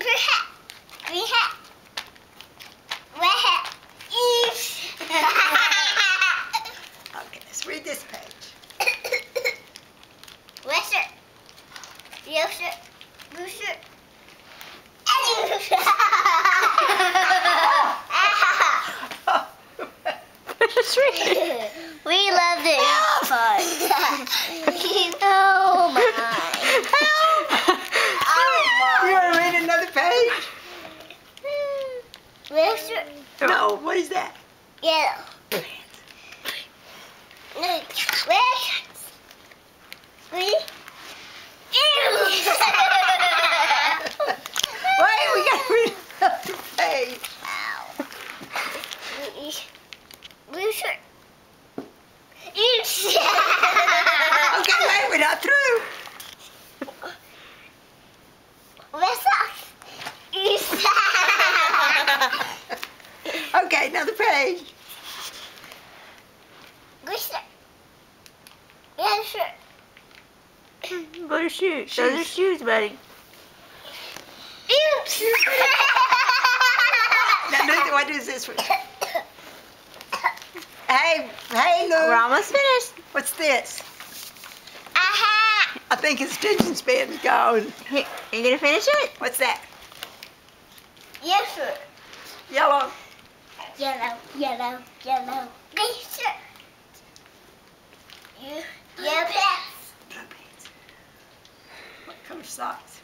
Oh, okay, let's read this page. Red shirt. Yellow shirt. Blue shirt. And blue shirt. we love this oh, part. oh my. Oh You want to read another page? my. Red shirt. What is that? Yellow. No, red shirts. Green. Wait, we got to read another page. Blue shirt. Okay, wait, we're not through. Page. Blue shirt. Yellow shirt. Blue shoes. Those are shoes, buddy. Oops. Now, what is this? Hey, hey, We're almost finished. What's this? Aha. I think his attention span's gone. Here, you gonna finish it? What's that? Yellow shirt. Yellow. Yellow, yellow, yellow. Green shirt. You, yellow pants. Pants. What color socks?